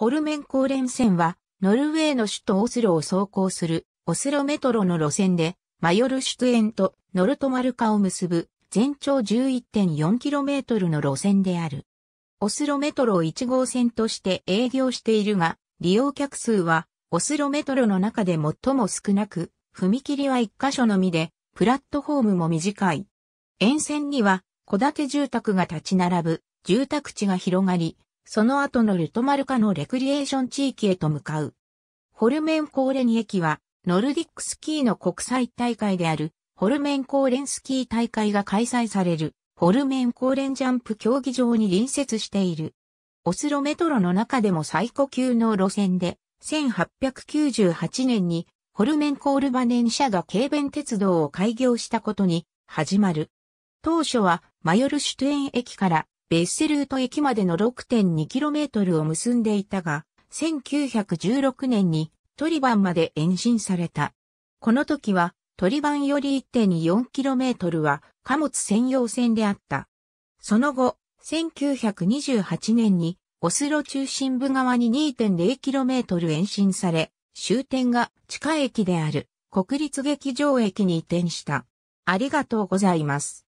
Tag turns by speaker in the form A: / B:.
A: ホルメン高連線は、ノルウェーの首都オスロを走行する、オスロメトロの路線で、マヨルシュトエンとノルトマルカを結ぶ、全長 11.4km の路線である。オスロメトロ1号線として営業しているが、利用客数は、オスロメトロの中で最も少なく、踏切は1箇所のみで、プラットフォームも短い。沿線には、戸建て住宅が立ち並ぶ、住宅地が広がり、その後のルトマルカのレクリエーション地域へと向かう。ホルメンコーレニ駅は、ノルディックスキーの国際大会である、ホルメンコーレンスキー大会が開催される、ホルメンコーレンジャンプ競技場に隣接している。オスロメトロの中でも最古級の路線で、1898年にホルメンコールバネン社が軽便鉄道を開業したことに始まる。当初はマヨルシュトゥエン駅からベッセルート駅までの 6.2km を結んでいたが、1916年にトリバンまで延伸された。この時はトリバンより 1.24km は貨物専用線であった。その後、1928年にオスロ中心部側に 2.0km 延伸され、終点が地下駅である国立劇場駅に移転した。ありがとうございます。